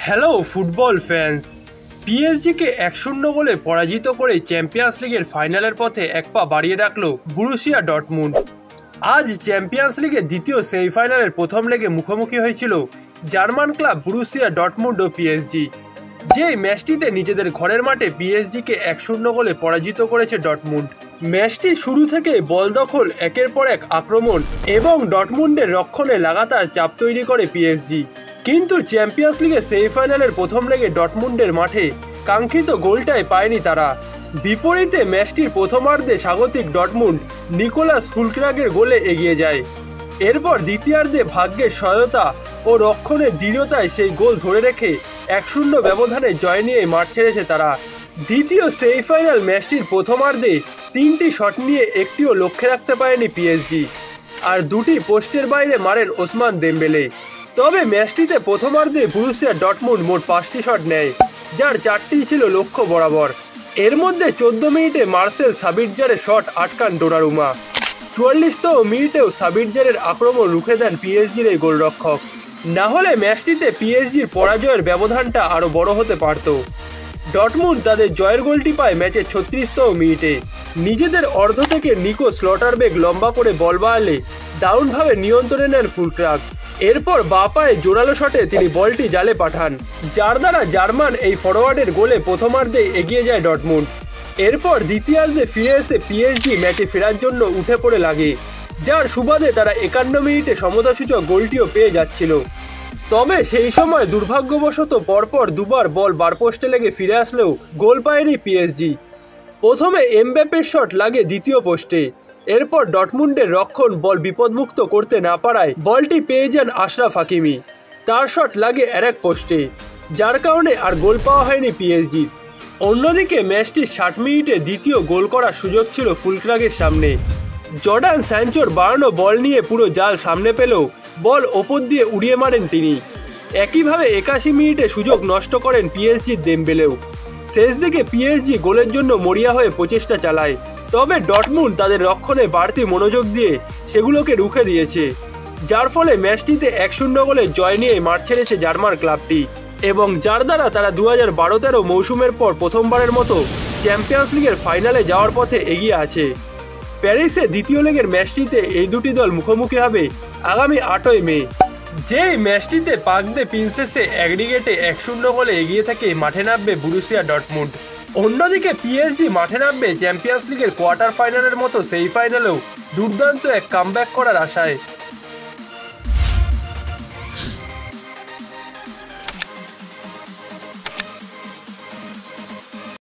Hello football fans পিএসজিকে এক শূন্য গোলে পরাজিত করে চ্যাম্পিয়ন্স লিগের ফাইনালের পথে এক পা বাড়িয়ে রাখল বুরুসিয়া ডটমুন্ড আজ চ্যাম্পিয়ন্স লিগের দ্বিতীয় সেমিফাইনালের প্রথম লেগে মুখোমুখি হয়েছিল জার্মান ক্লাব বুরুসিয়া ডটমুন্ড ও পিএসজি যে ম্যাচটিতে নিজেদের ঘরের মাঠে পিএসজিকে এক শূন্য গোলে পরাজিত করেছে ডটমুন্ড ম্যাচটি শুরু থেকে বল দখল, একের পর এক আক্রমণ এবং ডটমুন্ডের রক্ষণে লাগাতার চাপ তৈরি করে পিএসজি কিন্তু চ্যাম্পিয়ন্স লিগের সেমিফাইনালের প্রথম লেগে ডটমুন্ডের মাঠে কাঙ্ক্ষিত গোলটাই পায়নি তারা। বিপরীতে ম্যাচটির প্রথমার্ধে স্বাগতিক ডটমুন্ড নিকোলাস ফুলক্রাগের গোলে এগিয়ে যায়। এরপর দ্বিতীয়ার্ধে ভাগ্যের সহায়তা ও রক্ষণের দৃঢ়তায় সেই গোল ধরে রেখে এক শূন্য ব্যবধানে জয় নিয়ে মাঠ ছেড়েছে তারা। দ্বিতীয় সেমিফাইনাল ম্যাচটির প্রথমার্ধে তিনটি শট নিয়ে একটিও লক্ষ্যে রাখতে পারেনি পিএসজি আর দুটি পোস্টের বাইরে মারেন ওসমান দেমবেলে। তবে ম্যাচটিতে প্রথমার্ধে বুরুসিয়া ডটমুন্ড মোট পাঁচটি শট নেয়, যার চারটি ছিল লক্ষ্য বরাবর। এর মধ্যে চোদ্দ মিনিটে মার্সেল সাবিরজারের শট আটকান ডোনারুমা। চুয়াল্লিশতম মিনিটেও সাবিরজারের আক্রমণ রুখে দেন পিএসজির এই গোলরক্ষক। না হলে ম্যাচটিতে পিএসজির পরাজয়ের ব্যবধানটা আরও বড় হতে পারত। ডটমুন্ড তাদের জয়ের গোলটি পায় ম্যাচের ছত্রিশতম মিনিটে। নিজেদের অর্ধ থেকে নিকো স্লটারবেগ লম্বা করে বল বাড়ালে দারুণভাবে নিয়ন্ত্রণে নেন ফুলক্রাক। এরপর বা পায়ে জোরালো শটে তিনি বলটি জালে পাঠান। যার দ্বারা জার্মান এই ফরওয়ার্ডের গোলে প্রথমার্ধে এগিয়ে যায় ডটমুন্ড এরপর দ্বিতীয়ার্ধে ফিরে এসে পিএসজি ম্যাচে ফেরার জন্য উঠে পড়ে লাগে, যার সুবাদে তারা একান্ন মিনিটে সমতাসূচক গোলটিও পেয়ে যাচ্ছিল। তবে সেই সময় দুর্ভাগ্যবশত পরপর দুবার বল বারপোস্টে লেগে ফিরে আসলেও গোল পায়নি পিএসজি। প্রথমে এমব্যাপের শট লাগে দ্বিতীয় পোস্টে। এরপর ডটমুন্ডের রক্ষণ বল বিপদমুক্ত করতে না পারায় বলটি পেয়ে যান আশরাফ হাকিমি তার শট লাগে এক পোস্টে। যার কারণে আর গোল পাওয়া হয়নি পিএসজির। অন্যদিকে ম্যাচটির ষাট মিনিটে দ্বিতীয় গোল করার সুযোগ ছিল ফুলক্রাগের সামনে। জর্ডান স্যাঞ্চোর বাড়ানো বল নিয়ে পুরো জাল সামনে পেলেও বল ওপর দিয়ে উড়িয়ে মারেন তিনি। একইভাবে একাশি মিনিটে সুযোগ নষ্ট করেন পিএসজির দেমবেলেও। শেষ দিকে পিএসজি গোলের জন্য মরিয়া হয়ে প্রচেষ্টা চালায়। তবে ডটমুন তাদের রক্ষণে বাড়তি মনোযোগ দিয়ে সেগুলোকে রুখে দিয়েছে। যার ফলে ম্যাচটিতে এক শূন্য গোলে জয় নিয়ে মাঠ ছেড়েছে জার্মান ক্লাবটি এবং যার দ্বারা তারা দু হাজার বারো তেরো মৌসুমের পর প্রথমবারের মতো চ্যাম্পিয়ন্স লিগের ফাইনালে যাওয়ার পথে এগিয়ে আছে। প্যারিসে দ্বিতীয় লেগের ম্যাচটিতে এই দুটি দল মুখোমুখি হবে আগামী আটই মে। যে ম্যাচটিতে পাকদে প্রিন্সেসে অ্যাগ্রিগেটে এক শূন্য গোলে এগিয়ে থাকে মাঠে নামবে বুরুসিয়া ডটমুন্ড। অন্যদিকে পিএসজি মাঠে নামবে চ্যাম্পিয়ন্স লিগের কোয়ার্টার ফাইনালের মতো সেই ফাইনালেও দুর্দান্ত এক কামব্যাক করার আশায়।